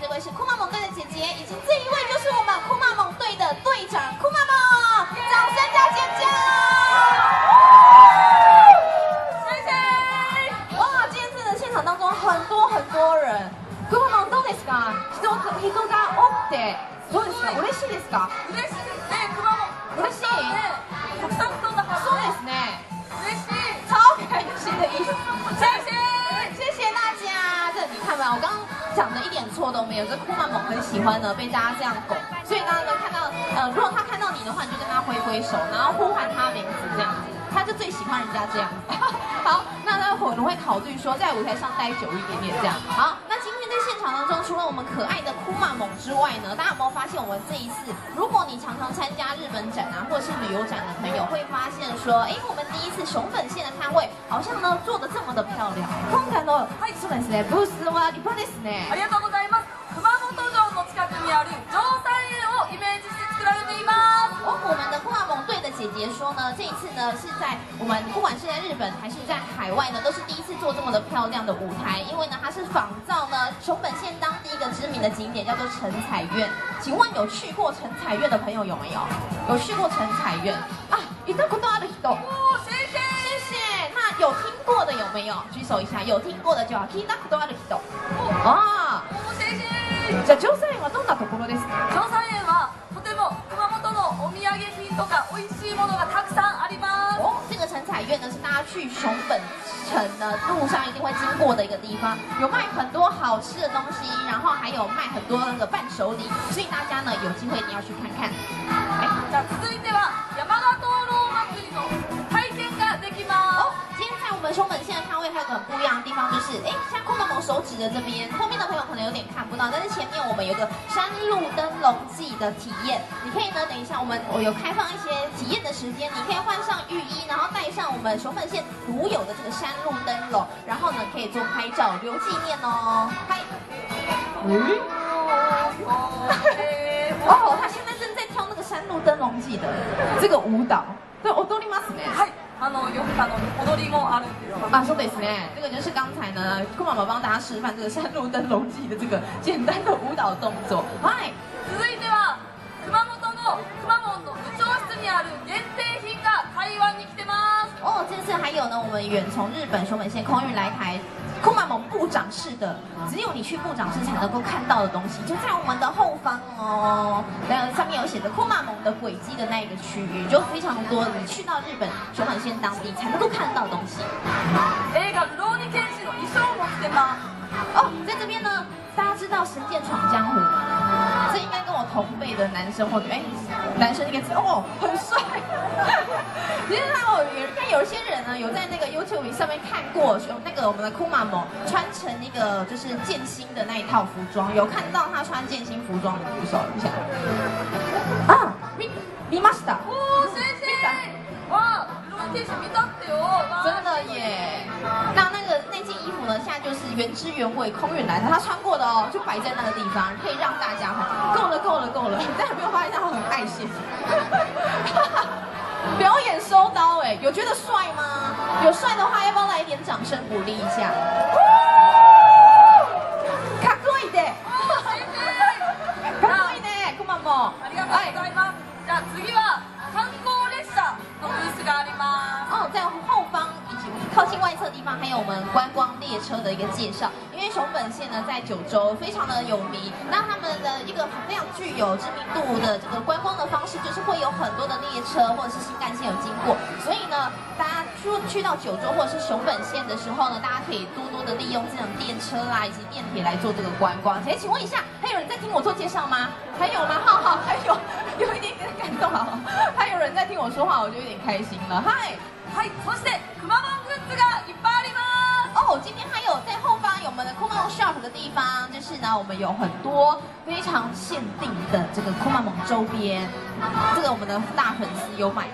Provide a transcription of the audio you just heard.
这位是酷猫猛队的姐姐，以及这一位就是我们酷猫猛队的队长酷猫猫，掌声加尖叫！谢谢。哇，今天的现场当中很多很多人，酷猫猛都来啦。其中其中在 OK，怎么样？我嬉しいですか？嬉しいね，酷猫，嬉しい。讲的一点错都没有。这库曼猛很喜欢呢被大家这样拱，所以大家呢看到，呃，如果他看到你的话，你就跟他挥挥手，然后呼唤他名字这样子，他就最喜欢人家这样。好，那待会儿我们会考虑说在舞台上待久一点点这样。好，在现场当中，除了我们可爱的库玛蒙之外呢，大家有没有发现我们这一次，如果你常常参加日本展啊，或者是旅游展的朋友，会发现说，哎，我们第一次熊本县的摊位好像呢做的这么的漂亮。今回のはいそうですねブースは立派ですねあ。りがとうございます熊本城の近くにある 姐姐说呢，这一次呢是在我们不管是在日本还是在海外呢，都是第一次做这么的漂亮的舞台，因为呢它是仿造呢熊本县当地一个知名的景点，叫做陈彩苑。请问有去过陈彩苑的朋友有没有？有去过陈彩苑啊？行ったことある人。おー先生谢谢。那有听过的有没有？举手一下。有听过的就好。聞いたことある人。啊，おー先生じゃあ城西園はどんなところですか？城山園は とか美味しいものがたくさんあります哦，这个陈彩苑呢是大家去熊本城呢路上一定会经过的一个地方，有卖很多好吃的东西，然后还有卖很多那个伴手礼，所以大家呢有机会一定要去看看。哎，じゃあ続いては 今天在我们熊本县的摊位还有个很不一样的地方，就是哎，像空毛毛手指的这边，后面的朋友可能有点看不到，但是前面我们有个山路灯笼季的体验，你可以呢，等一下我们我有开放一些体验的时间，你可以换上浴衣，然后戴上我们熊本县独有的这个山路灯笼，然后呢可以做拍照留纪念哦。嗨，すえー哦，他现在正在跳那个山路灯笼季的这个舞蹈，对，踊りますね。はい あのよくあの踊りもあるんですよ啊，说的是呢，这个就是刚才呢，酷妈妈帮大家示范这个山路灯笼记的这个简单的舞蹈动作。嗨，続いては熊本の熊本の部長室にある限定品が台湾に来てます哦，这次还有呢，我们远从日本熊本县空运来台。 酷马蒙部长室的，只有你去部长室才能够看到的东西，就在我们的后方哦。那上面有写着酷马蒙的轨迹的那一个区域，就非常多，你去到日本熊本县当地才能够看到的东西。映画「ルローニケンシ」の衣装も着てます哦，在这边呢，大家知道《神剑闯江湖》吗？这应该跟我 同辈的男生或者哎，男生一个字哦，很帅。其实他有有看有些人呢，有在那个 YouTube 上面看过，有那个我们的库玛蒙穿成那个就是剑心的那一套服装，有看到他穿剑心服装的举手一下。啊，見見ま原汁原味空运来的，他穿过的哦，就摆在那个地方，可以让大家哈。够了，够了，够了！大家有没有发现他很爱现？表演收刀哎，有觉得帅吗？有帅的话，要不要来一点掌声鼓励一下？靠近外侧的地方，还有我们观光列车的一个介绍。因为熊本县呢在九州非常的有名，那他们的一个非常具有知名度的这个观光的方式，就是会有很多的列车或者是新干线有经过。所以呢，大家去去到九州或者是熊本县的时候呢，大家可以多多的利用这种电车啦以及电铁来做这个观光。哎，请问一下，还有人在听我做介绍吗？还有吗？好好，还有有一点点感动，好，还有人在听我说话，我就有点开心了。嗨。はいそ Shop 的地方，就是呢，我们有很多非常限定的这个库曼蒙周边，这个我们的大粉丝有买。